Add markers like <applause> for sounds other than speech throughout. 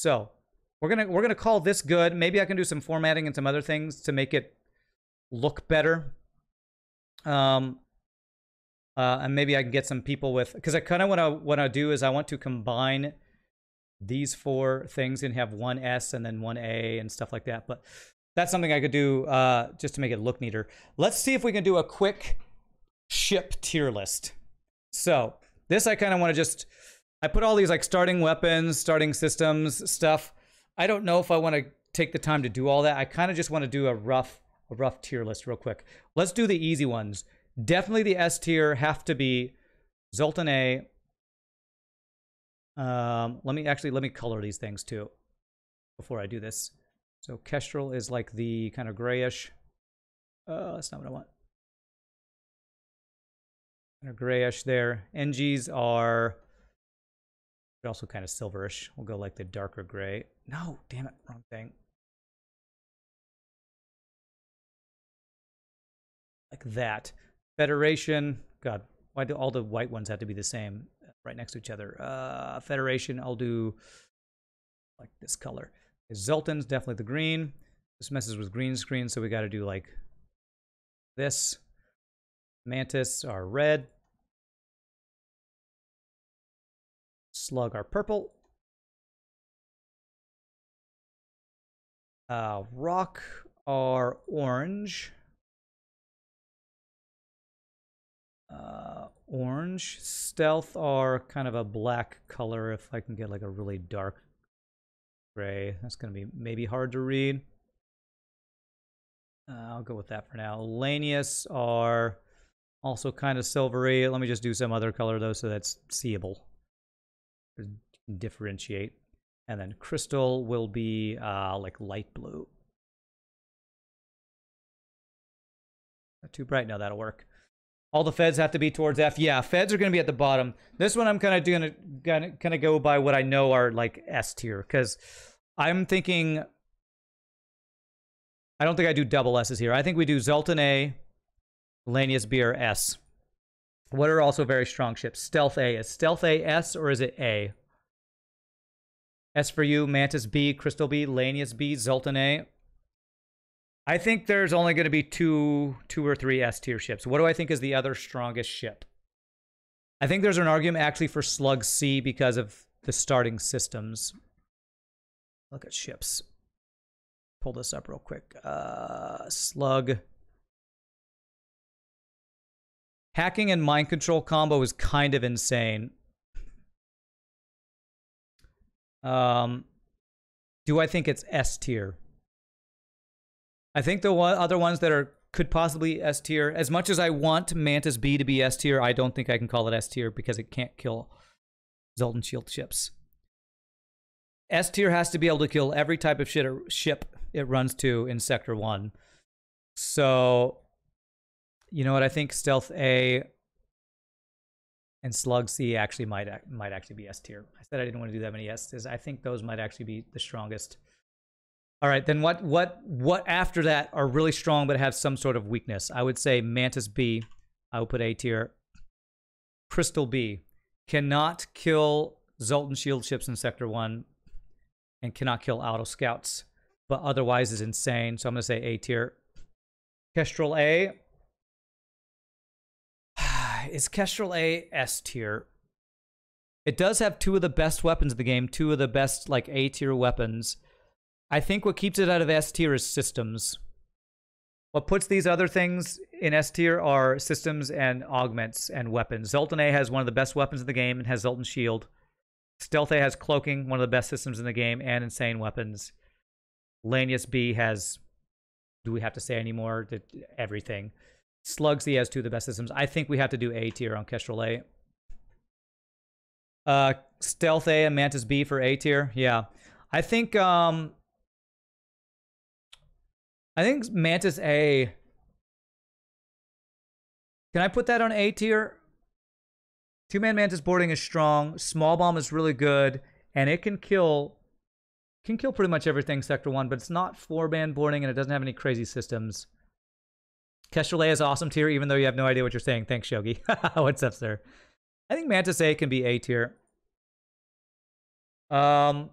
So we're gonna we're gonna call this good. Maybe I can do some formatting and some other things to make it look better. Um, uh, and maybe I can get some people with because I kind of want to what I do is I want to combine these four things and have one S and then one A and stuff like that. But that's something I could do uh, just to make it look neater. Let's see if we can do a quick ship tier list. So this I kind of want to just I put all these like starting weapons, starting systems stuff. I don't know if I want to take the time to do all that. I kind of just want to do a rough a rough tier list real quick. Let's do the easy ones. Definitely the S tier have to be Zoltan A. Um, let me actually let me color these things too before I do this. So Kestrel is like the kind of grayish. Uh, that's not what I want. Kind of grayish there. Engis are also kind of silverish. We'll go like the darker gray. No, damn it, wrong thing. Like that. Federation. God, why do all the white ones have to be the same uh, right next to each other? Uh, Federation, I'll do like this color. Zoltan's definitely the green. This messes with green screen, so we got to do like this. Mantis are red. Slug are purple. Uh, rock are orange. Uh, orange. Stealth are kind of a black color if I can get like a really dark gray. That's going to be maybe hard to read. Uh, I'll go with that for now. Lanius are also kind of silvery. Let me just do some other color though so that's seeable. Differentiate. And then crystal will be uh, like light blue. Not too bright. No, that'll work. All the feds have to be towards F. Yeah, feds are going to be at the bottom. This one I'm kind of doing gonna kind of go by what I know are like S tier because I'm thinking. I don't think I do double S's here. I think we do Zoltan A, Lanius B or S. What are also very strong ships? Stealth A. Is Stealth A S or is it A? S for you, Mantis B, Crystal B, Lanius B, Zoltan A. I think there's only going to be two, two or three S tier ships. What do I think is the other strongest ship? I think there's an argument actually for Slug C because of the starting systems. Look at ships. Pull this up real quick. Uh, Slug. Hacking and mind control combo is kind of insane. Um, do I think it's S tier? I think the other ones that are could possibly S tier. As much as I want Mantis B to be S tier, I don't think I can call it S tier because it can't kill Zoltan Shield ships. S tier has to be able to kill every type of ship it runs to in Sector 1. So, you know what? I think Stealth A and Slug C actually might might actually be S tier. I said I didn't want to do that many S's. I think those might actually be the strongest. All right, then what what what after that are really strong but have some sort of weakness? I would say Mantis B. I would put A tier. Crystal B cannot kill Zoltan shield ships in Sector 1 and cannot kill auto scouts, but otherwise is insane. So I'm going to say A tier. Kestrel A. is Kestrel A S tier? It does have two of the best weapons of the game, two of the best like A tier weapons. I think what keeps it out of S tier is systems. What puts these other things in S tier are systems and augments and weapons. Zoltan A has one of the best weapons in the game and has Zoltan Shield. Stealth A has cloaking, one of the best systems in the game, and insane weapons. Lanius B has, do we have to say anymore? Everything. Slug C has two of the best systems. I think we have to do A tier on Kestrel A. Uh, Stealth A and Mantis B for A tier. Yeah. I think um, I think Mantis A. Can I put that on A tier? Two man Mantis boarding is strong. Small bomb is really good, and it can kill can kill pretty much everything Sector One, but it's not four man boarding, and it doesn't have any crazy systems. Kestrel is awesome tier, even though you have no idea what you're saying. Thanks, Shogi. <laughs> What's up, sir? I think Mantis A can be A tier. Um,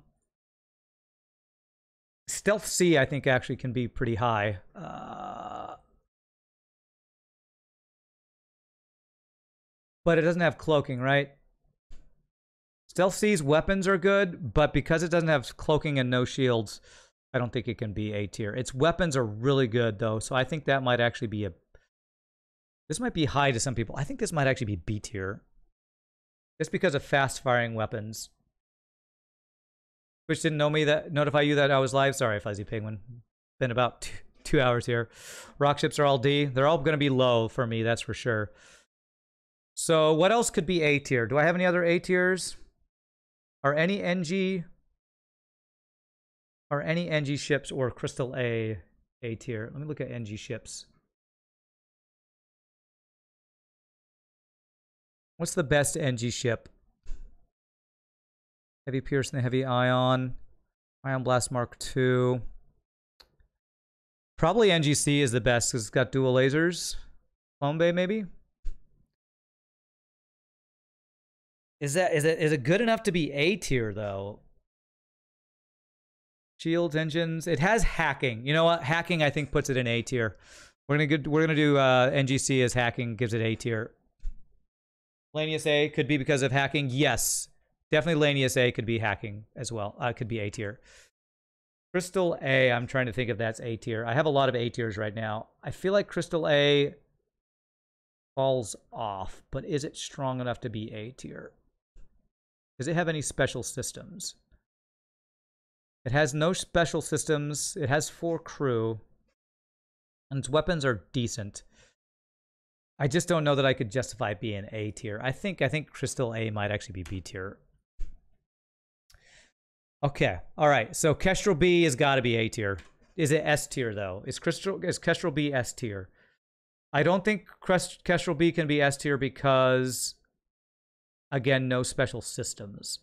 Stealth C, I think, actually can be pretty high. Uh, but it doesn't have cloaking, right? Stealth C's weapons are good, but because it doesn't have cloaking and no shields, I don't think it can be A tier. Its weapons are really good, though, so I think that might actually be a... This might be high to some people. I think this might actually be B tier. Just because of fast-firing weapons. Which didn't know me that notify you that I was live. Sorry, Fuzzy Penguin. Been about two, <laughs> two hours here. Rock ships are all D. They're all going to be low for me, that's for sure. So what else could be A tier? Do I have any other A tiers? Are any Engi are any Engi ships or Crystal A A tier? Let me look at Engi ships. What's the best NG ship? Heavy Pierce and the Heavy Ion. Ion Blast Mark II. Probably Engi C is the best because it's got dual lasers. Clone Bay, maybe? Is that is it is it good enough to be A tier though? Shields, engines. It has hacking. You know what? Hacking I think puts it in A tier. We're gonna we're gonna do uh, Engi C as hacking gives it A tier. Lanius A could be because of hacking. Yes, definitely Lanius A could be hacking as well. Uh, could be A tier. Crystal A. I'm trying to think if that's A tier. I have a lot of A tiers right now. I feel like Crystal A falls off, but is it strong enough to be A tier? Does it have any special systems? It has no special systems. It has four crew. And its weapons are decent. I just don't know that I could justify being A tier. I think I think Crystal A might actually be B tier. Okay. All right. So Kestrel B has got to be A tier. Is it S tier though? Is Crystal is Kestrel B S tier? I don't think Kestrel B can be S tier because Again, no special systems.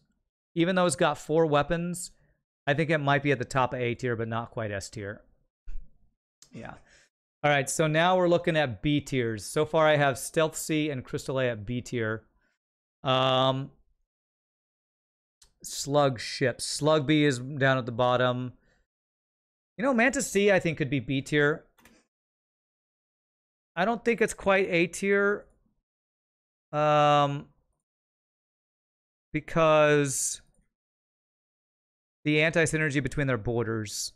Even though it's got four weapons, I think it might be at the top of A tier, but not quite S tier. Yeah. All right, so now we're looking at B tiers. So far, I have Stealth C and Crystal A at B tier. Um, Slug ships. Slug B is down at the bottom. You know, Mantis C, I think, could be B tier. I don't think it's quite A tier. Um, because the anti-synergy between their borders.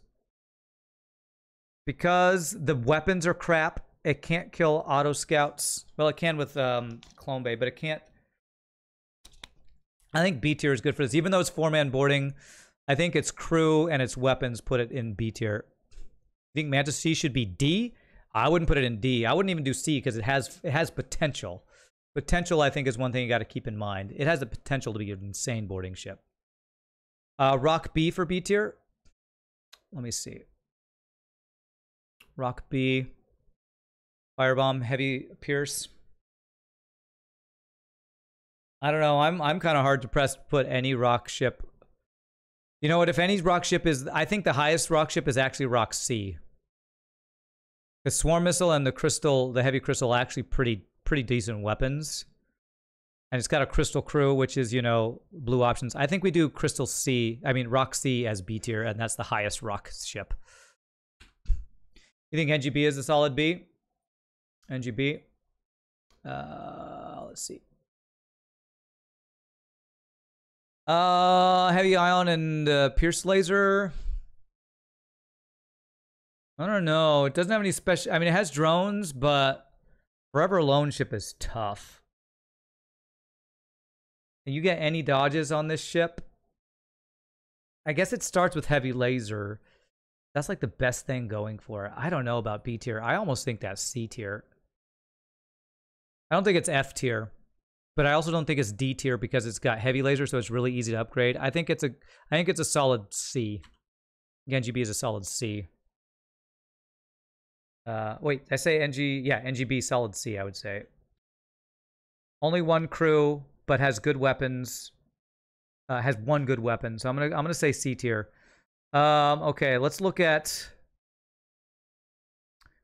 Because the weapons are crap, it can't kill auto scouts. Well, it can with um, Clone Bay, but it can't. I think B tier is good for this. Even though it's four-man boarding, I think its crew and its weapons put it in B tier. I think Mantis C should be D. I wouldn't put it in D. I wouldn't even do C because it has it has potential. Potential, I think, is one thing you got to keep in mind. It has the potential to be an insane boarding ship. Uh, Rock B for B tier. Let me see. Rock B. Firebomb, Heavy Pierce. I don't know. I'm I'm kind of hard to press put any rock ship. You know what? If any rock ship is, I think the highest rock ship is actually Rock C. The swarm missile and the crystal, the heavy crystal, actually pretty pretty decent weapons. And it's got a Crystal Crew, which is, you know, blue options. I think we do Crystal C, I mean, Rock C as B tier, and that's the highest Rock ship. You think Engi B is a solid B? Engi B? Uh, let's see. Uh, Heavy Ion and uh, Pierce Laser. I don't know. It doesn't have any special. I mean, it has drones, but Forever Alone ship is tough. You get any dodges on this ship? I guess it starts with heavy laser. That's like the best thing going for it. I don't know about B tier. I almost think that's C tier. I don't think it's F tier, but I also don't think it's D tier because it's got heavy laser, so it's really easy to upgrade. I think it's a, I think it's a solid C. Engi B is a solid C. Uh, wait, I say Engi, yeah, Engi B solid C, I would say. Only one crew, but has good weapons. Uh, has one good weapon, so I'm gonna I'm gonna say C tier. Um, okay, let's look at.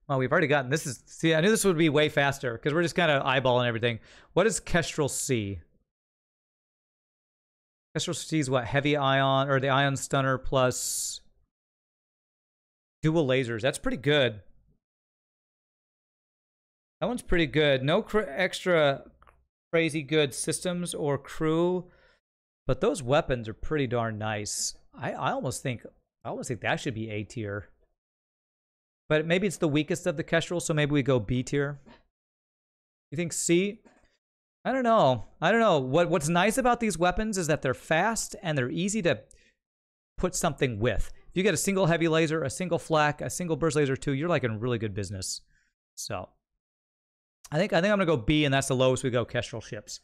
Well, we've already gotten this. Is see, I knew this would be way faster because we're just kind of eyeballing everything. What is Kestrel C? Kestrel C is what heavy ion or the ion stunner plus Dual lasers. That's pretty good. That one's pretty good. No extra crazy good systems or crew, but those weapons are pretty darn nice. I, I almost think I almost think that should be A tier. But maybe it's the weakest of the Kestrel, so maybe we go B tier. You think C? I don't know. I don't know. What What's nice about these weapons is that they're fast and they're easy to put something with. If you get a single heavy laser, a single flak, a single burst laser too, you're like in really good business. So I think I think I'm gonna go B, and that's the lowest we go Kestrel ships.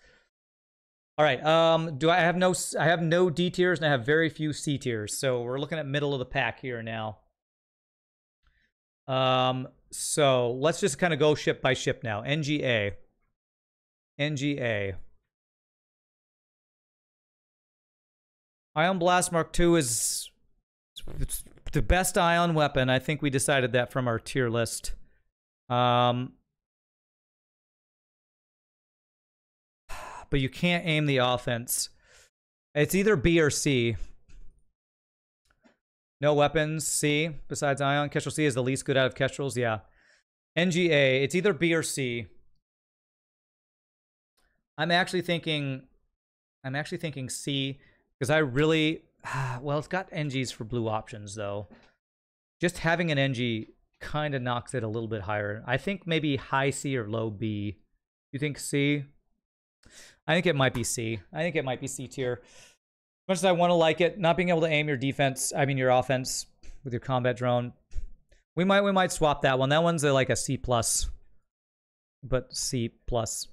All right. Um, do I have no? I have no D tiers, and I have very few C tiers. So we're looking at middle of the pack here now. Um, so let's just kind of go ship by ship now. Engi A. NGA. Ion Blast Mark II is the best ion weapon. I think we decided that from our tier list. Um, but you can't aim the offense. It's either B or C. No weapons, C, besides Ion. Kestrel C is the least good out of Kestrels, yeah. Engi A, it's either B or C. I'm actually thinking, I'm actually thinking C, because I really, <sighs> well, it's got Engis for blue options, though. Just having an Engi kind of knocks it a little bit higher. I think maybe high C or low B. You think C? I think it might be C. I think it might be C tier As much as I want to like it, not being able to aim your defense, I mean your offense with your combat drone, we might we might swap that one. That one's like a C plus, but C plus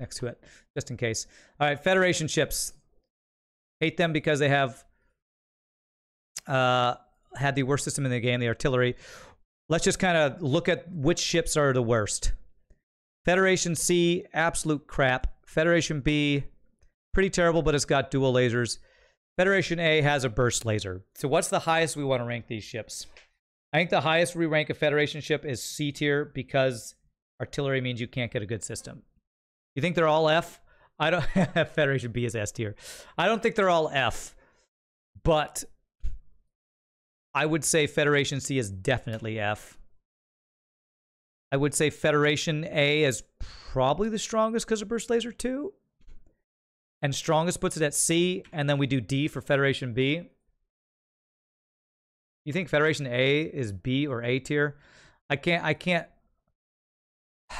next to it, just in case. All right, Federation ships. Hate them because they have uh, had the worst system in the game, the artillery. Let's just kind of look at which ships are the worst. Federation C, absolute crap. Federation B, pretty terrible, but it's got dual lasers. Federation A has a burst laser. So what's the highest we want to rank these ships? I think the highest we rank a Federation ship is C tier because artillery means you can't get a good system. You think they're all F? I don't <laughs> Federation B is S tier. I don't think they're all F, but I would say Federation C is definitely F. I would say Federation A is probably the strongest because of burst laser 2. and strongest puts it at C, and then we do D for Federation B. You think Federation A is B or A tier? I can't. I can't. <sighs>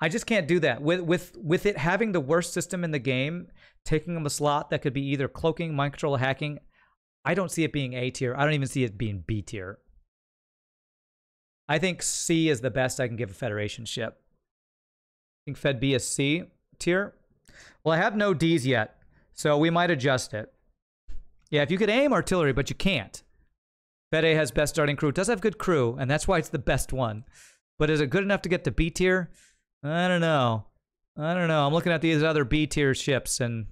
I just can't do that with with with it having the worst system in the game, taking them a slot that could be either cloaking, mind control, hacking. I don't see it being A tier. I don't even see it being B tier. I think C is the best I can give a Federation ship I think Fed B is C tier. Well, I have no D's yet, so we might adjust it. Yeah, if you could aim artillery, but you can't. Fed A has best starting crew. It does have good crew, and that's why it's the best one. But is it good enough to get to B tier? I don't know. I don't know. I'm looking at these other B tier ships, and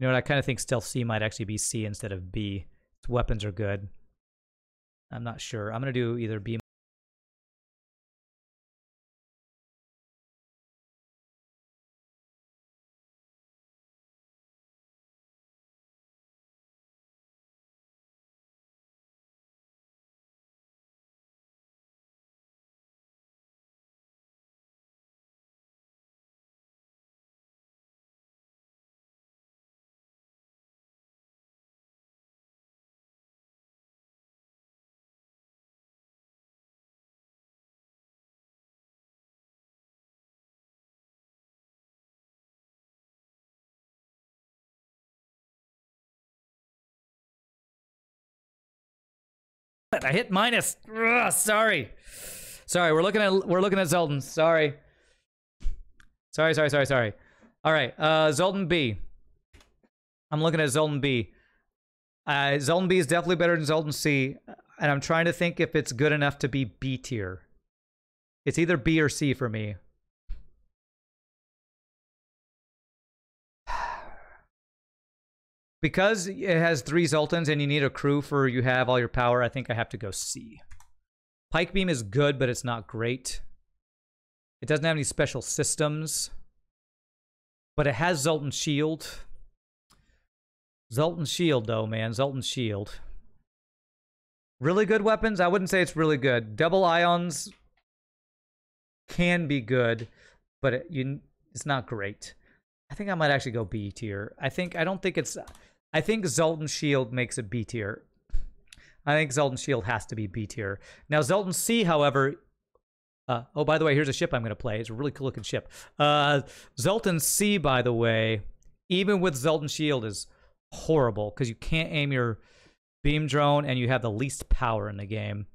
you know what? I kind of think Stealth C might actually be C instead of B. Its weapons are good. I'm not sure. I'm gonna do either B I hit minus. Ugh, sorry. Sorry, we're looking at we're looking at Zoltan. Sorry. Sorry, sorry, sorry, sorry. All right, uh, Zoltan B. I'm looking at Zoltan B. Uh, Zoltan B is definitely better than Zoltan C, and I'm trying to think if it's good enough to be B tier. It's either B or C for me. Because it has three Zoltans and you need a crew for you have all your power, I think I have to go C. Pike Beam is good, but it's not great. It doesn't have any special systems. But it has Zoltan Shield. Zoltan Shield, though, man. Zoltan Shield. Really good weapons? I wouldn't say it's really good. Double ions can be good, but it, you, it's not great. I think I might actually go B tier. I think I don't think it's. I think Zoltan Shield makes it B tier. I think Zoltan Shield has to be B tier. Now Zoltan C, however. Uh, oh, by the way, here's a ship I'm going to play. It's a really cool looking ship. Uh, Zoltan C, by the way, even with Zoltan Shield, is horrible because you can't aim your beam drone and you have the least power in the game.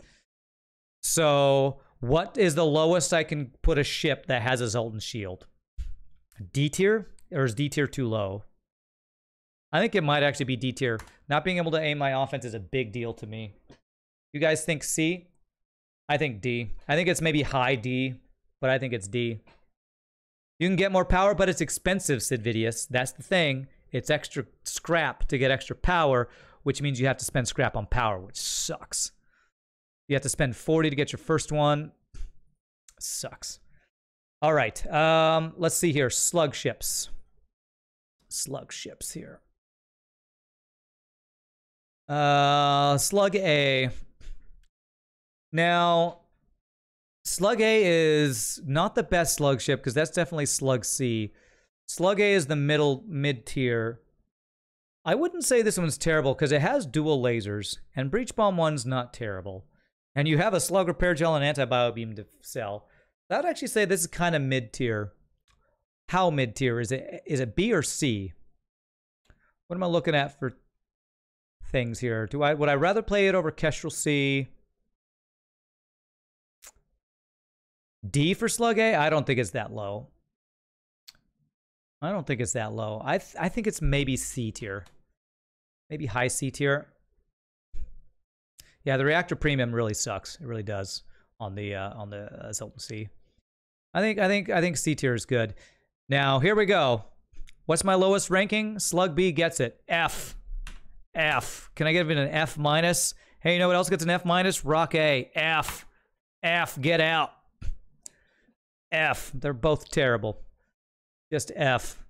So, what is the lowest I can put a ship that has a Zoltan Shield? D tier? Or is D tier too low? I think it might actually be D tier. Not being able to aim my offense is a big deal to me. You guys think C? I think D. I think it's maybe high D, but I think it's D. You can get more power, but it's expensive, Sidvidius. That's the thing. It's extra scrap to get extra power, which means you have to spend scrap on power, which sucks. You have to spend 40 to get your first one. Sucks. All right. Um, let's see here. Slug ships. Slug ships here. Uh, Slug A. Now, Slug A is not the best slug ship because that's definitely Slug C. Slug A is the middle mid tier. I wouldn't say this one's terrible because it has dual lasers, and Breach Bomb 1's not terrible. And you have a slug repair gel and antibio beam to sell. I would actually say this is kind of mid tier. How mid tier is it? Is it B or C? What am I looking at for things here? Do I would I rather play it over Kestrel C? D for Slug A? I don't think it's that low. I don't think it's that low. I th I think it's maybe C tier. Maybe high C tier. Yeah, the reactor premium really sucks. It really does on the uh, on the uh, C. I think I think I think C tier is good. Now here we go. What's my lowest ranking? Slug B gets it. F. F. Can I give it an F minus? Hey, you know what else gets an F minus? Rock A. F. F. Get out. F. They're both terrible. Just F.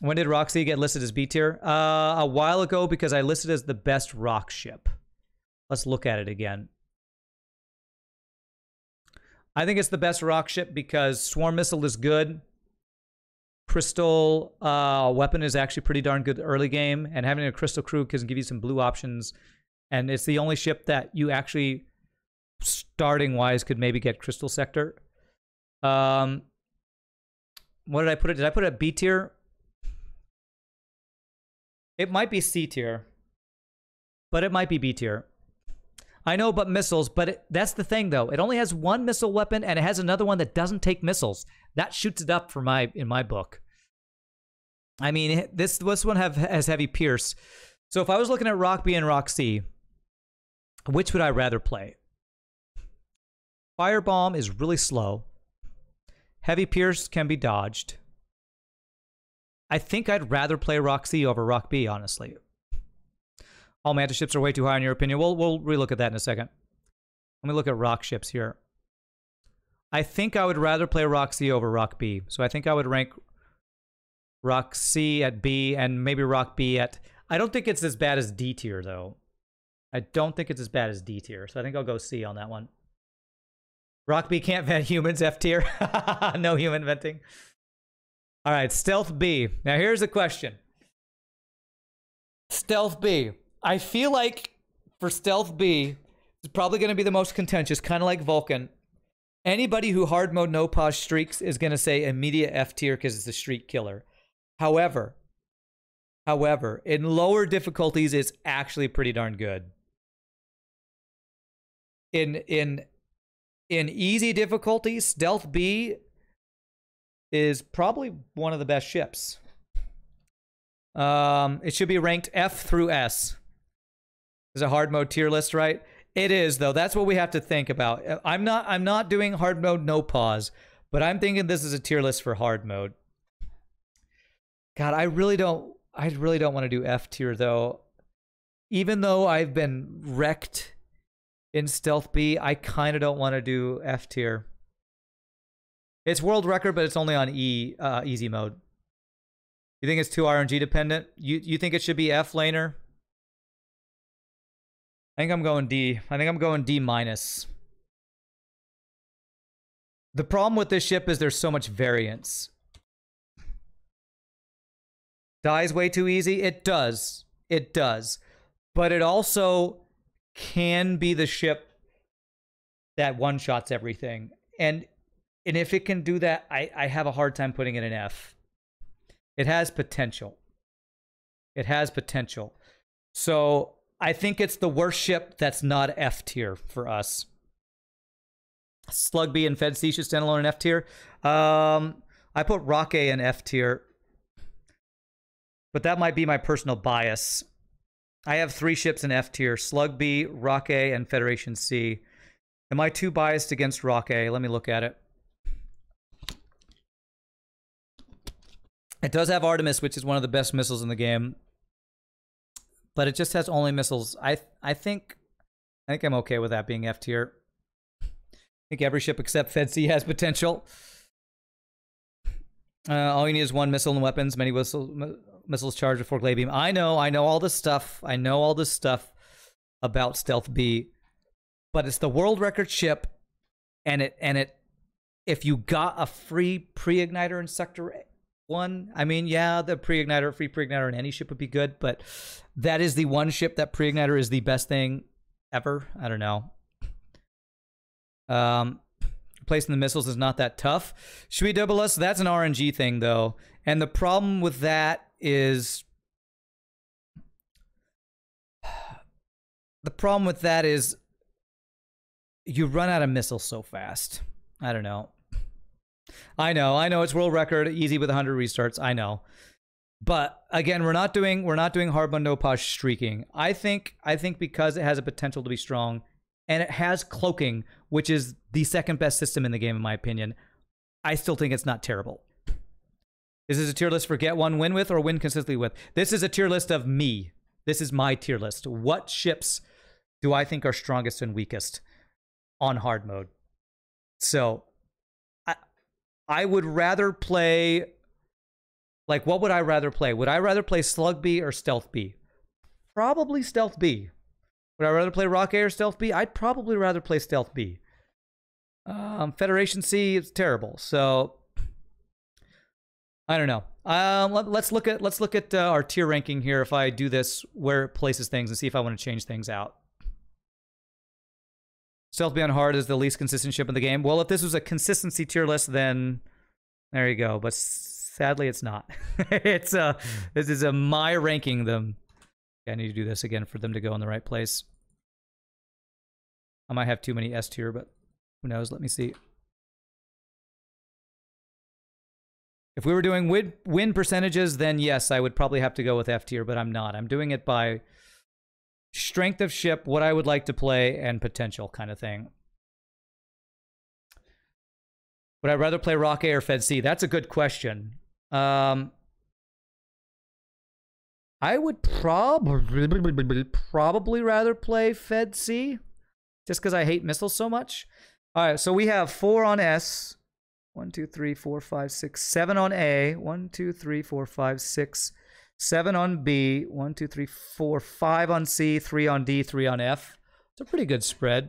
When did C get listed as B tier? Uh, a while ago because I listed as the best rock ship. Let's look at it again. I think it's the best rock ship because Swarm Missile is good. Crystal uh, weapon is actually pretty darn good early game, and having a Crystal crew can give you some blue options. And it's the only ship that you actually, starting wise, could maybe get Crystal Sector. Um, what did I put it? Did I put it at B tier? It might be C tier, but it might be B tier. I know but missiles, but it, that's the thing though. It only has one missile weapon and it has another one that doesn't take missiles. That shoots it up for my in my book. I mean, this this one have has heavy pierce. So if I was looking at Rock B and Rock C, which would I rather play? Firebomb is really slow. Heavy pierce can be dodged. I think I'd rather play Rock C over Rock B, honestly. All manta ships are way too high in your opinion. We'll we'll relook at that in a second. Let me look at rock ships here. I think I would rather play rock C over rock B. So I think I would rank rock C at B and maybe rock B at. I don't think it's as bad as D tier though. I don't think it's as bad as D tier. So I think I'll go C on that one. Rock B can't vent <laughs> humans F tier. <laughs> no human venting. All right, Stealth B. Now here's a question. Stealth B. I feel like for Stealth B, it's probably going to be the most contentious, kind of like Vulcan. Anybody who hard mode no pause streaks is going to say immediate F tier because it's a streak killer. However, however, in lower difficulties, it's actually pretty darn good. In in in easy difficulties, Stealth B is probably one of the best ships. Um, it should be ranked F through S is a hard mode tier list, right? It is though. That's what we have to think about. I'm not I'm not doing hard mode no pause, but I'm thinking this is a tier list for hard mode. God, I really don't I really don't want to do F tier though. Even though I've been wrecked in Stealth B, I kind of don't want to do F tier. It's world record, but it's only on E uh, easy mode. You think it's too RNG dependent? You you think it should be F laner? I think I'm going D. I think I'm going D minus. The problem with this ship is there's so much variance. Dies way too easy? It does. It does. But it also can be the ship that one shots everything. And and if it can do that, I, I have a hard time putting it in F. It has potential. It has potential. So I think it's the worst ship that's not F tier for us. Slug B and Fed C should stand alone in F tier. Um, I put Rock A in F tier, but that might be my personal bias. I have three ships in F tier Slug B, Rock A, and Federation C. Am I too biased against Rock A? Let me look at it. It does have Artemis, which is one of the best missiles in the game but it just has only missiles. I I think I think I'm okay with that being F tier. I think every ship except Fed C <laughs> has potential. Uh, all you need is one missile and weapons. Many whistle, missiles charged before Glaive Beam. I know, I know all this stuff. I know all this stuff about Stealth B, but it's the world record ship, and it and it. If you got a free pre-igniter in Sector one. I mean, yeah, the pre-igniter, free pre-igniter in any ship would be good, but that is the one ship that pre-igniter is the best thing ever. I don't know. Um, placing the missiles is not that tough. Should we double us? That's an RNG thing, though. And the problem with that is the problem with that is you run out of missiles so fast. I don't know. I know, I know it's world record, easy with 100 restarts. I know, but again, we're not doing we're not doing push streaking. I think I think because it has a potential to be strong, and it has cloaking, which is the second best system in the game in my opinion. I still think it's not terrible. Is this a tier list for get one, win with, or win consistently with? This is a tier list of me. This is my tier list. What ships do I think are strongest and weakest on hard mode? So I I would rather play. Like, what would I rather play? Would I rather play Slug B or Stealth B? Probably Stealth B. Would I rather play Rock A or Stealth B? I'd probably rather play Stealth B. Um, Federation C is terrible. So I don't know. Um, let, us look at let's look at uh, our tier ranking here. If I do this, where it places things, and see if I want to change things out. Stealth B on Hard is the least consistent ship in the game. Well, if this was a consistency tier list, then there you go. But sadly, it's not. <laughs> it's a this is a my ranking them. I need to do this again for them to go in the right place. I might have too many S tier, but who knows? Let me see. If we were doing win, percentages, then yes, I would probably have to go with F tier, but I'm not. I'm doing it by strength of ship, what I would like to play, and potential kind of thing. Would I rather play Rock A or Fed C? That's a good question. Um, I would probably probably rather play Fed C, just because I hate missiles so much. All right, so we have four on S. One, two, three, four, five, six, seven on A. One, two, three, four, five, six, seven on B, one, two, three, four, five on C, three on D, three on F. It's a pretty good spread.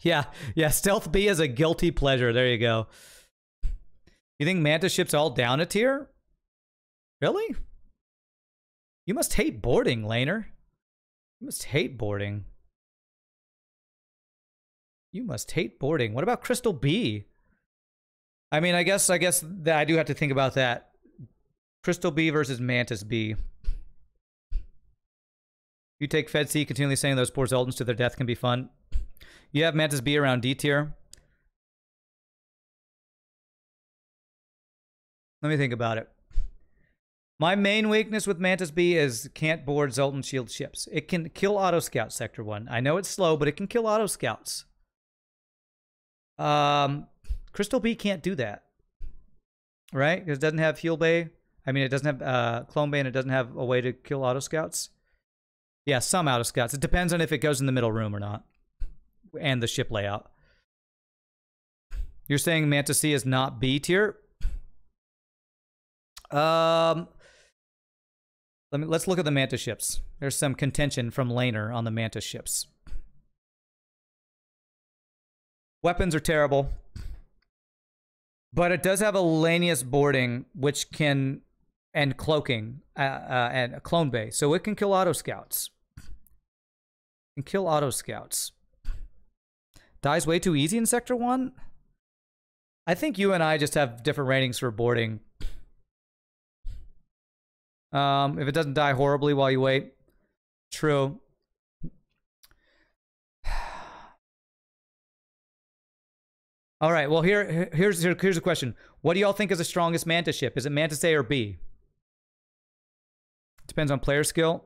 Yeah, yeah, Stealth B is a guilty pleasure. There you go. You think Manta ship's all down a tier? Really? You must hate boarding, Laner. You must hate boarding. You must hate boarding. What about Crystal B? I mean, I guess I guess that I do have to think about that. Crystal B versus Mantis B. You take Fed C, continually saying those poor Zoltans to their death can be fun. You have Mantis B around D tier. Let me think about it. My main weakness with Mantis B is can't board Zoltan shield ships. It can kill auto scout sector one. I know it's slow, but it can kill auto scouts. Um, Crystal B can't do that, right? Because it doesn't have heal bay. I mean, it doesn't have uh, clone bay and it doesn't have a way to kill auto scouts. Yeah, some auto scouts. It depends on if it goes in the middle room or not, and the ship layout. You're saying Manta C is not B tier? Um, let me let's look at the Manta ships. There's some contention from Laner on the Manta ships. Weapons are terrible, but it does have a Lanius boarding, which can and cloaking uh, uh, and a clone bay, so it can kill auto scouts. Can kill auto scouts. Dies way too easy in Sector 1? I think you and I just have different ratings for boarding. Um, if it doesn't die horribly while you wait. True. All right. Well, here, here's here, here's a question. What do y'all think is the strongest Mantis ship? Is it Mantis A or B? Depends on player skill.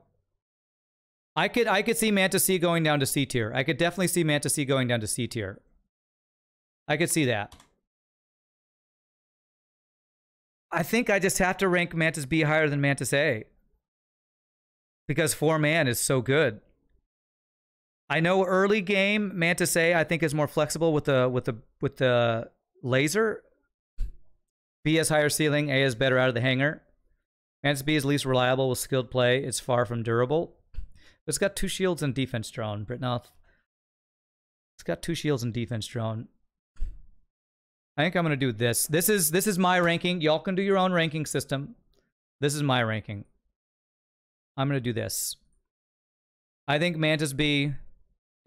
I could I could see Mantis C going down to C tier. I could definitely see Mantis C going down to C tier. I could see that. I think I just have to rank Mantis B higher than Mantis A. Because four man is so good. I know early game Mantis A I think is more flexible with the with the with the laser. B has higher ceiling, A is better out of the hangar. Mantis B is least reliable with skilled play. It's far from durable. But it's got two shields and defense drone, Britnoth. It's got two shields and defense drone. I think I'm gonna do this. This is this is my ranking. Y'all can do your own ranking system. This is my ranking. I'm gonna do this. I think Mantis B.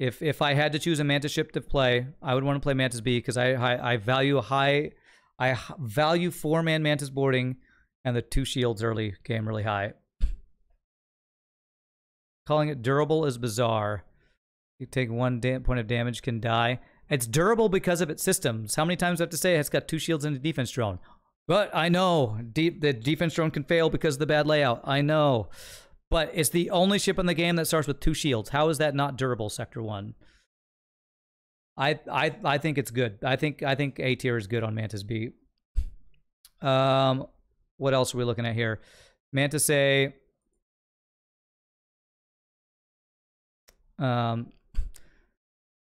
If if I had to choose a Mantis ship to play, I would want to play Mantis B because I, I I value high, I value four man Mantis boarding, and the two shields early game really high. Calling it durable is bizarre. You take one point of damage, can die. It's durable because of its systems. How many times do I have to say it's got two shields and a defense drone? But I know deep, the defense drone can fail because of the bad layout. I know. But it's the only ship in the game that starts with two shields. How is that not durable, Sector 1? I I I think it's good. I think I think A tier is good on Mantis B. Um what else are we looking at here? Mantis A. Um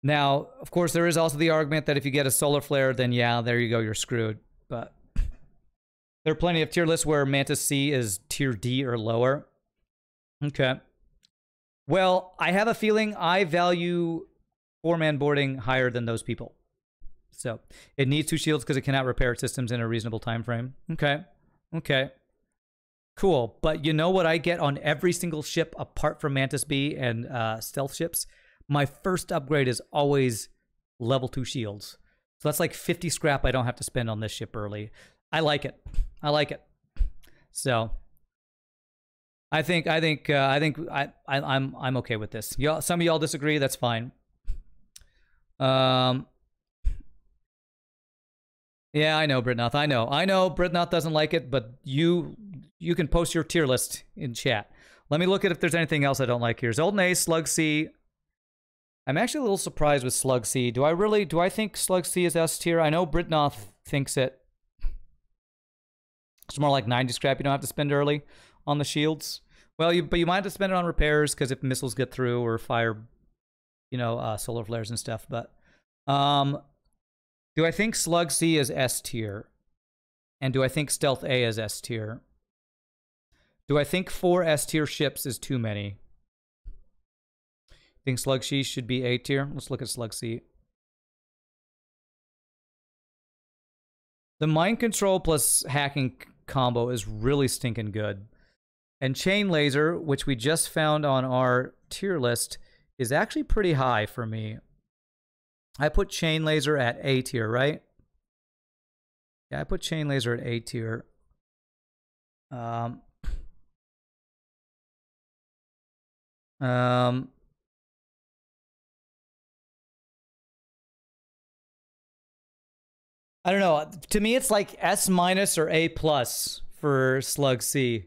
now, of course, there is also the argument that if you get a solar flare, then yeah, there you go, you're screwed. But there are plenty of tier lists where Mantis C is tier D or lower. Okay. Well, I have a feeling I value four man boarding higher than those people. So it needs two shields because it cannot repair its systems in a reasonable time frame. Okay. Okay. Cool. But you know what I get on every single ship apart from Mantis B and uh, stealth ships? my first upgrade is always level two shields. So that's like 50 scrap I don't have to spend on this ship early. I like it. I like it. So I think I think uh, I think I, I I'm I'm okay with this. Y'all, some of y'all disagree. That's fine. Um. Yeah, I know Britnoth. I know. I know Britnoth doesn't like it, but you you can post your tier list in chat. Let me look at if there's anything else I don't like here. Zoltan A, Slug C, I'm actually a little surprised with Slug C. Do I really, do I think Slug C is S tier? I know Britnoth thinks it. It's more like 90 scrap you don't have to spend early on the shields. Well, you, but you might have to spend it on repairs because if missiles get through or fire, you know, uh, solar flares and stuff. But um, do I think Slug C is S tier? And do I think Stealth A is S tier? Do I think four S tier ships is too many? Think Slug C should be A tier? Let's look at Slug C. The mind control plus hacking combo is really stinking good. And chain laser, which we just found on our tier list, is actually pretty high for me. I put chain laser at A tier, right? Yeah, I put chain laser at A tier. Um, um, I don't know. To me, it's like S minus or A plus for Slug C,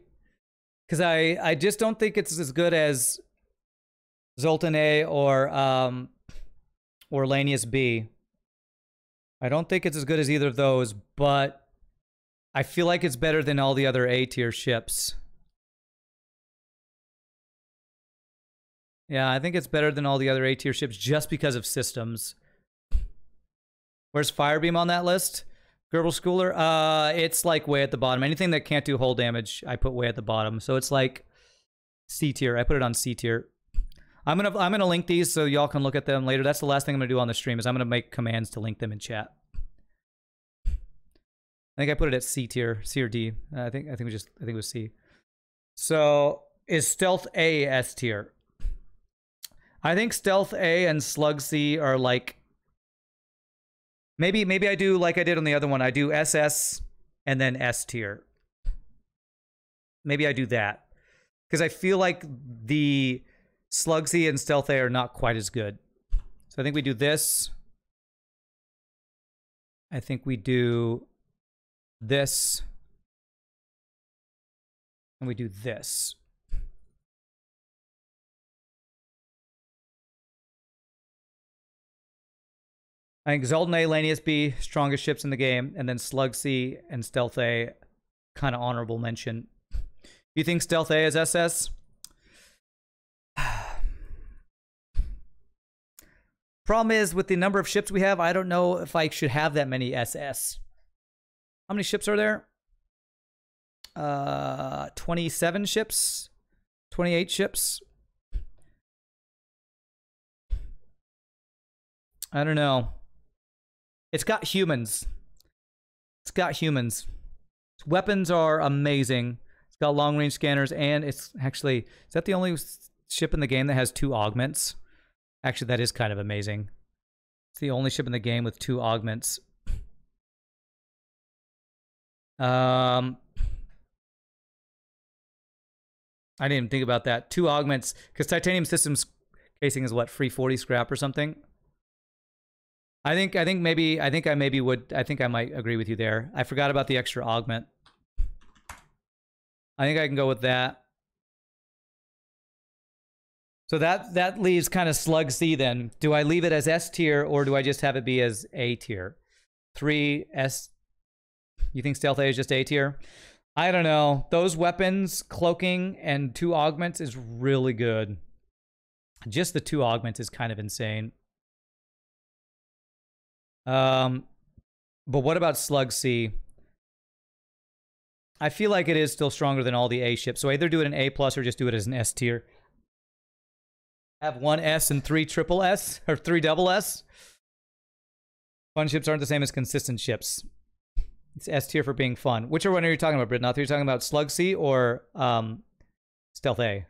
because I I just don't think it's as good as Zoltan A or um or Lanius B. I don't think it's as good as either of those, but I feel like it's better than all the other A tier ships. Yeah, I think it's better than all the other A tier ships just because of systems. Where's Firebeam on that list? Gerbil Schooler, uh, it's like way at the bottom. Anything that can't do hull damage, I put way at the bottom. So it's like C tier. I put it on C tier. I'm gonna I'm gonna link these so y'all can look at them later. That's the last thing I'm gonna do on the stream is I'm gonna make commands to link them in chat. I think I put it at C tier, C or D. I think I think we just I think it was C. So is Stealth A S tier? I think Stealth A and Slug C are like maybe maybe I do like I did on the other one. I do SS and then S tier. Maybe I do that because I feel like the Slug C and Stealth A are not quite as good. So I think we do this. I think we do this. And we do this. I think Zoltan A, Lanius B, strongest ships in the game, and then Slug C and Stealth A, kind of honorable mention. You think Stealth A is SS? <sighs> Problem is, with the number of ships we have, I don't know if I should have that many SS. How many ships are there? Uh, 27 ships? 28 ships? I don't know. It's got humans. It's got humans. Its weapons are amazing. It's got long range scanners, and it's actually, is that the only ship in the game that has two augments? Actually, that is kind of amazing. It's the only ship in the game with two augments. Um, I didn't even think about that. Two augments, because titanium systems casing is what free forty scrap or something. I think I think maybe I think I maybe would I think I might agree with you there. I forgot about the extra augment. I think I can go with that. So that that leaves kind of slug C then. Do I leave it as S tier or do I just have it be as A tier? Three S. You think stealth A is just A tier? I don't know. Those weapons, cloaking, and two augments is really good. Just the two augments is kind of insane. Um, but what about Slug C? I feel like it is still stronger than all the A ships. So either do it an A plus or just do it as an S tier have one S and three triple S <laughs> or three double S. Fun ships aren't the same as consistent ships. It's S tier for being fun. Which one are you talking about, Brit? Are you talking about Slug C or um, Stealth A?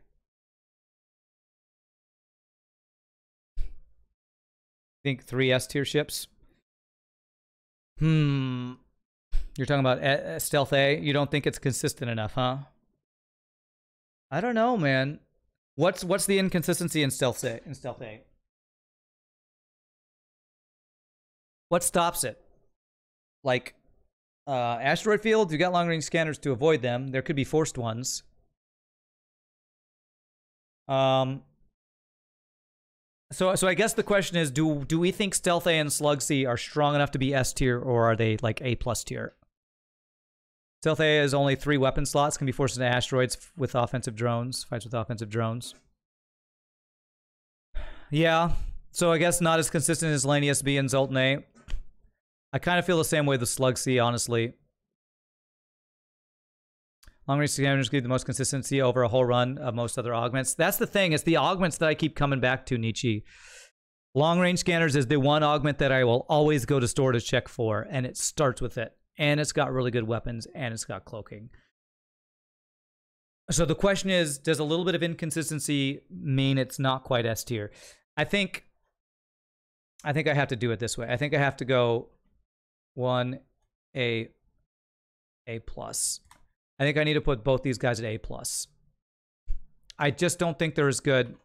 think three S tier ships. Hmm. You're talking about uh, Stealth A. You don't think it's consistent enough, huh? I don't know, man. What's what's the inconsistency in stealth A, in stealth A? What stops it? Like uh, asteroid fields, you got long range scanners to avoid them. There could be forced ones. Um. So so I guess the question is, do do we think stealth A and slug C are strong enough to be S tier, or are they like A plus tier? Stealth A has only three weapon slots, can be forced into asteroids with offensive drones, fights with offensive drones. Yeah, so I guess not as consistent as Lanius B and Zoltan A. I kind of feel the same way with Slug C, honestly. Long range scavengers give the most consistency over a whole run of most other augments. That's the thing, it's the augments that I keep coming back to, Nietzsche. Long range scanners is the one augment that I will always go to store to check for, and it starts with it and it's got really good weapons, and it's got cloaking. So the question is, does a little bit of inconsistency mean it's not quite S tier? I think I think I have to do it this way. I think I have to go one A A plus. I think I need to put both these guys at A plus. I just don't think they're as good.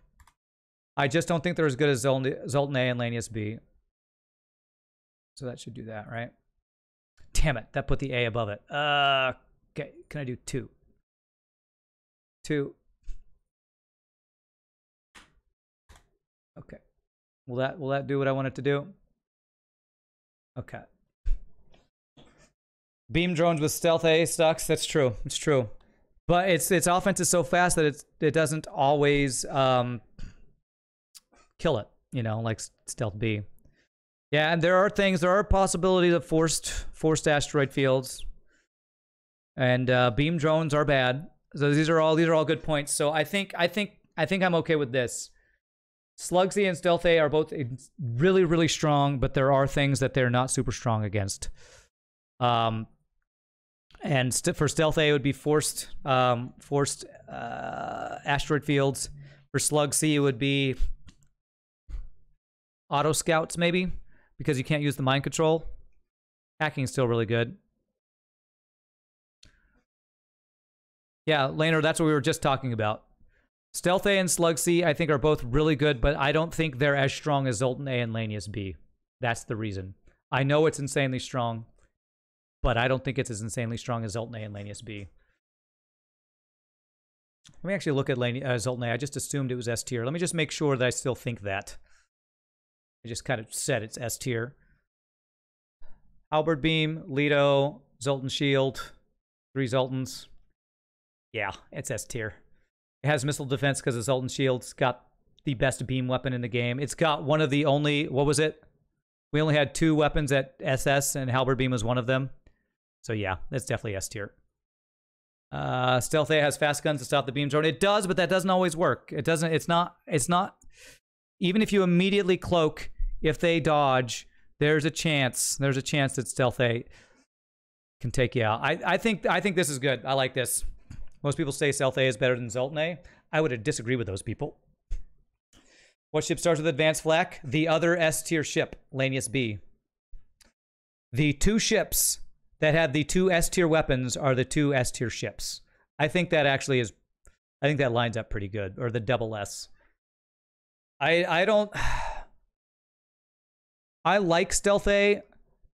I just don't think they're as good as Zoltan A and Lanius B. So that should do that, right? Damn it, that put the A above it. Uh, okay, can I do two? Two. Okay. Will that will that do what I want it to do? Okay. Beam drones with stealth A sucks. That's true. It's true. But its its offense is so fast that it's it doesn't always um kill it, you know, like stealth B. Yeah, and there are things, there are possibilities of forced forced asteroid fields, and uh, beam drones are bad. So these are all these are all good points. So I think I think I think I'm okay with this. Slug C and Stealth A are both really really strong, but there are things that they're not super strong against. Um, and st- for Stealth A, it would be forced um, forced uh, asteroid fields. For Slug C, it would be auto scouts maybe because you can't use the mind control. Hacking is still really good. Yeah, Laner, that's what we were just talking about. Stealth A and Slug C, I think, are both really good, but I don't think they're as strong as Zoltan A and Lanius B. That's the reason. I know it's insanely strong, but I don't think it's as insanely strong as Zoltan A and Lanius B. Let me actually look at Lan- uh. I just assumed it was S tier. Let me just make sure that I still think that. I just kind of said it's S tier. Halberd Beam, Leto, Zoltan Shield, three Zoltans. Yeah, it's S tier. It has missile defense because the Zoltan Shield's got the best beam weapon in the game. It's got one of the only, what was it? We only had two weapons at SS, and Halberd Beam was one of them. So yeah, that's definitely S tier. Uh, Stealth A has fast guns to stop the beam drone. It does, but that doesn't always work. It doesn't. It's not. It's not. Even if you immediately cloak, if they dodge, there's a chance. There's a chance that Stealth A can take you out. I, I think I think this is good. I like this. Most people say Stealth A is better than Zoltan A. I would disagree with those people. What ship starts with advanced flak? The other S tier ship, Lanius B. The two ships that have the two S tier weapons are the two S tier ships. I think that actually is, I think that lines up pretty good, or the double S. I I don't. <sighs> I like Stealth A,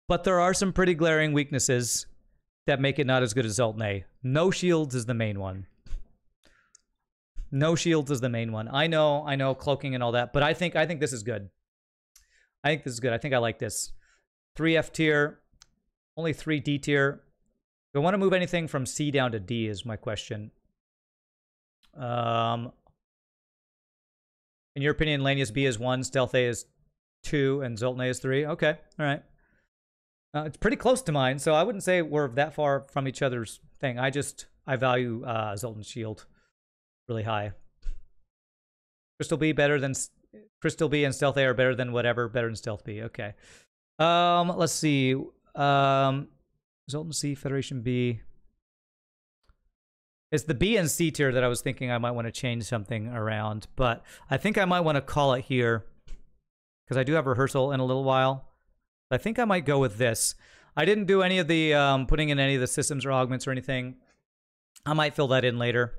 but there are some pretty glaring weaknesses that make it not as good as Zoltan A. No shields is the main one. No shields is the main one. I know, I know, cloaking and all that, but I think I think this is good. I think this is good. I think I like this. Three F tier, only three D tier. Do I want to move anything from C down to D? Is my question. Um, in your opinion, Lanius B is one, Stealth A is two, and Zoltan A is three. Okay, all right. Uh, it's pretty close to mine, so I wouldn't say we're that far from each other's thing. I just I value uh, Zoltan Shield really high. Crystal B better than Crystal B and Stealth A are better than whatever better than Stealth B. Okay. Um, let's see. Um, Zoltan C, Federation B. It's the B and C tier that I was thinking I might want to change something around, but I think I might want to call it here because I do have rehearsal in a little while. I think I might go with this. I didn't do any of the um, putting in any of the systems or augments or anything. I might fill that in later.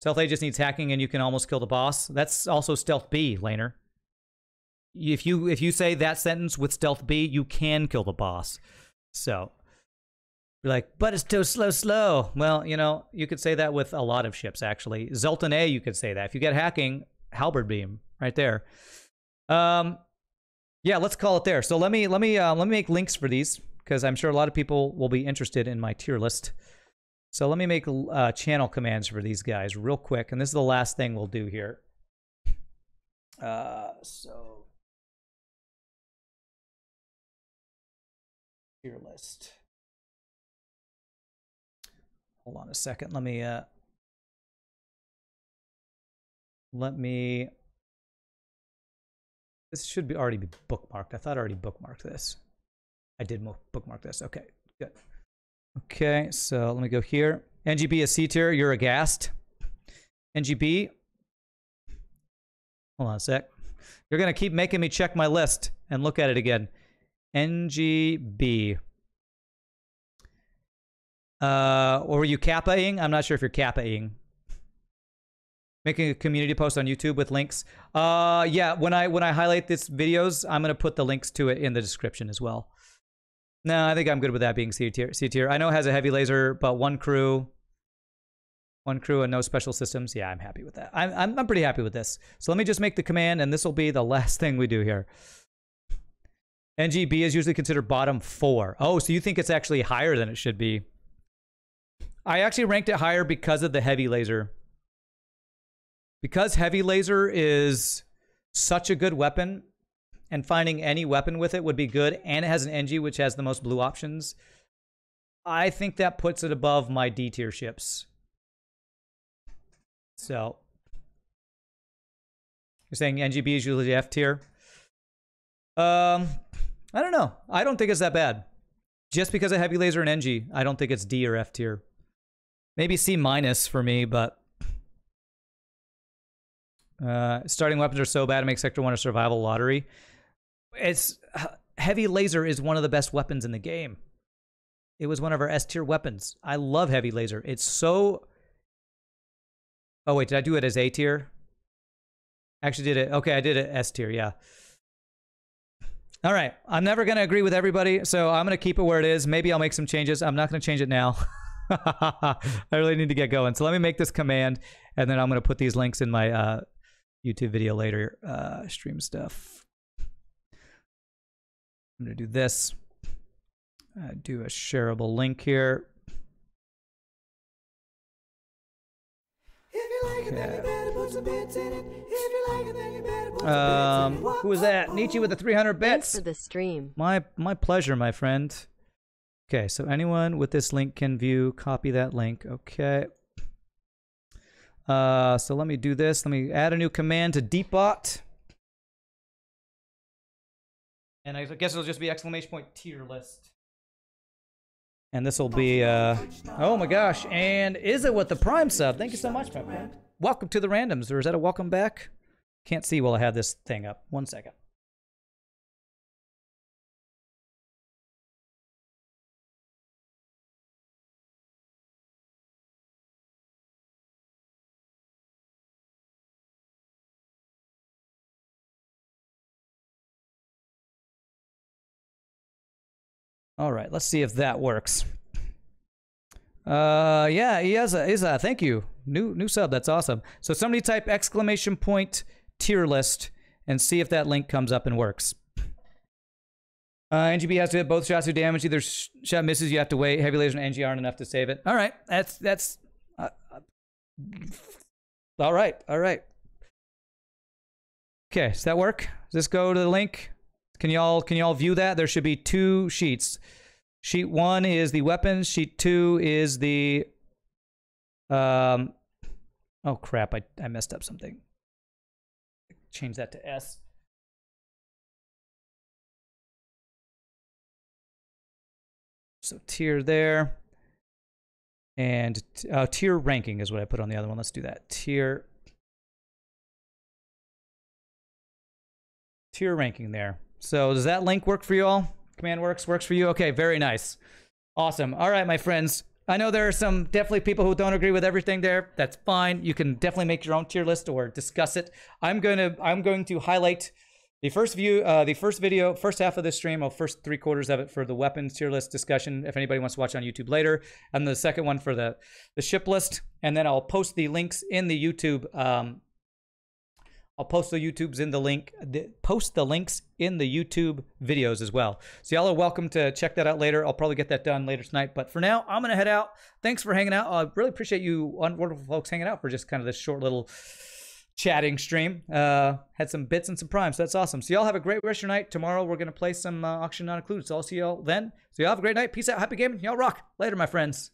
Stealth A just needs hacking and you can almost kill the boss. That's also Stealth B, Laner. If you if you say that sentence with Stealth B, you can kill the boss. So you're like, but it's too slow, slow. Well, you know, you could say that with a lot of ships, actually. Zoltan A, you could say that. If you get hacking, Halberd Beam, right there. Um, yeah, let's call it there. So let me let me uh, let me make links for these because I'm sure a lot of people will be interested in my tier list. So let me make uh, channel commands for these guys real quick, and this is the last thing we'll do here. Uh, so tier list. Hold on a second. Let me uh, let me this should be already be bookmarked. I thought I already bookmarked this. I did bookmark this. Okay, good. Okay, so let me go here. Engi B is C tier. You're aghast. Engi B. Hold on a sec. You're going to keep making me check my list and look at it again. Engi B. Uh, or were you kappa-ing? I'm not sure if you're kappa-ing making a community post on YouTube with links. Uh, yeah, when I when I highlight these videos, I'm gonna put the links to it in the description as well. No, I think I'm good with that being C tier. C tier. I know it has a heavy laser, but one crew, one crew, and no special systems. Yeah, I'm happy with that. I'm I'm, I'm pretty happy with this. So let me just make the command, and this will be the <laughs> last thing we do here. Engi B is usually considered bottom four. Oh, so you think it's actually higher than it should be? I actually ranked it higher because of the heavy laser because heavy laser is such a good weapon, and finding any weapon with it would be good, and it has an Engi which has the most blue options, I think that puts it above my D tier ships. So, you're saying Engi B is usually F tier? Um, I don't know. I don't think it's that bad. Just because of heavy laser and Engi, I don't think it's D or F tier. Maybe C minus for me, but uh, starting weapons are so bad it makes Sector 1 a survival lottery. It's <sighs> heavy laser is one of the best weapons in the game. It was one of our S tier weapons. I love heavy laser. It's so. Oh wait, did I do it as A tier? Actually, did it? Okay, I did it S tier. Yeah. All right. I'm never gonna agree with everybody, so I'm gonna keep it where it is. Maybe I'll make some changes. I'm not gonna change it now. <laughs> I really need to get going. So let me make this command, and then I'm gonna put these links in my uh, YouTube video later. Uh, stream stuff. I'm gonna do this. Uh, do a shareable link here. Um, who was that? Nietzsche with the 300 bits. Thanks for the stream. My my pleasure, my friend. Okay, so anyone with this link can view. Copy that link. Okay. Uh, so let me do this. Let me add a new command to Deepbot. And I guess it'll just be exclamation point tier list. And this will be, uh, oh my gosh. And is it with the Prime sub? Thank you so much, my friend. Welcome to the randoms. Or is that a welcome back? Can't see while I have this thing up. One second. All right, let's see if that works. Uh, yeah, Iza, Iza, thank you. New new sub, that's awesome. So somebody type exclamation point tier list and see if that link comes up and works. Uh, Engi B has to hit both shots do damage. Either shot misses, you have to wait. Heavy laser and Engi aren't enough to save it. All right, that's that's. Uh, uh, all right, all right. Okay, does that work? Does this go to the link? Can y'all can y'all view that? There should be two sheets. Sheet one is the weapons. Sheet two is the um. Oh crap! I I messed up something. Change that to S. So tier there. And uh, tier ranking is what I put on the other one. Let's do that. Tier. Tier ranking there. So does that link work for you all? Command works works for you. Okay, very nice, awesome. All right, my friends. I know there are some definitely people who don't agree with everything there. That's fine. You can definitely make your own tier list or discuss it. I'm going to I'm going to highlight the first view, uh, the first video, first half of this stream, or first three quarters of it for the weapons tier list discussion. If anybody wants to watch on YouTube later, and the second one for the the ship list, and then I'll post the links in the YouTube um, I'll post the YouTubes in the link, the, post the links in the YouTube videos as well. So y'all are welcome to check that out later. I'll probably get that done later tonight. But for now, I'm gonna head out. Thanks for hanging out. I really appreciate you wonderful folks hanging out for just kind of this short little chatting stream. Uh, had some bits and some primes. So that's awesome. So y'all have a great rest of your night. Tomorrow we're gonna play some uh, auction not included. So I'll see y'all then. So y'all have a great night. Peace out. Happy gaming. Y'all rock. Later, my friends.